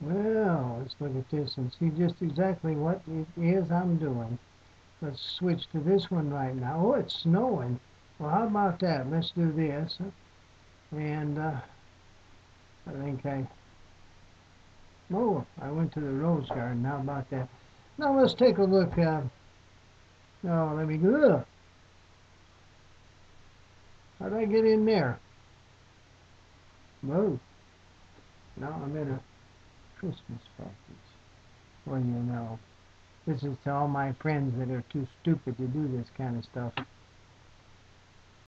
Well, let's look at this and see just exactly what it is I'm doing. Let's switch to this one right now. Oh, it's snowing. Well, how about that? Let's do this. And uh, I think I... Oh, I went to the rose garden. How about that? Now let's take a look. Uh, oh, let me go. How'd I get in there? Whoa. Now I'm in a Christmas package. Well, you know. This is to all my friends that are too stupid to do this kind of stuff.